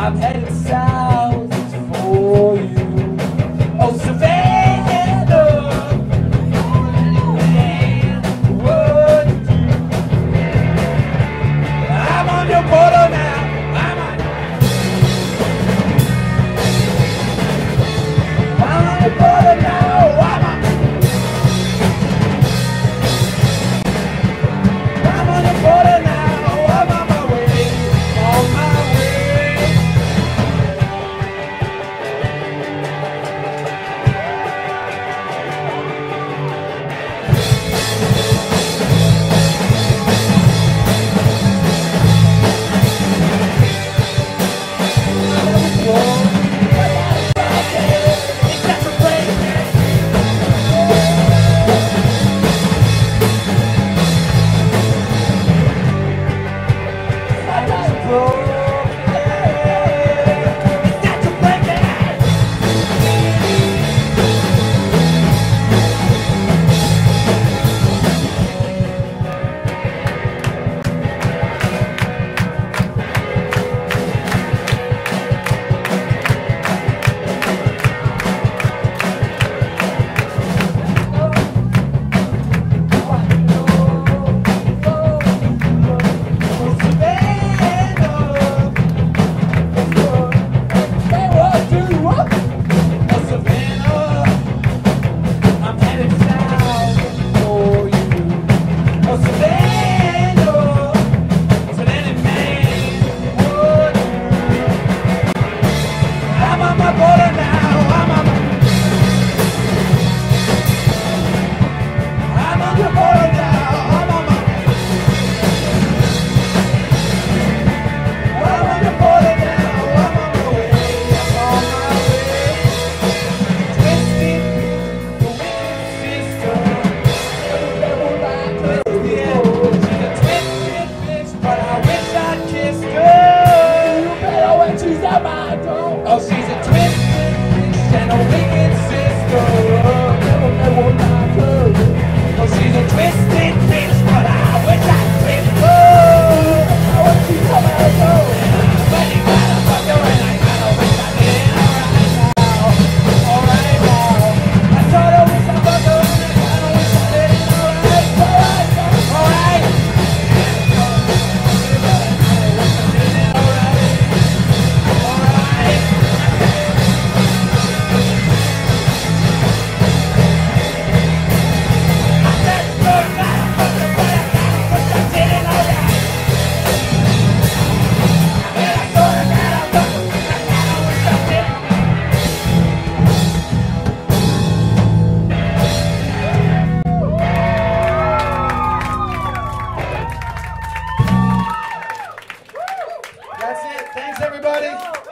I'm headed south. Oh, she's a twin and a wicked. Thanks, everybody.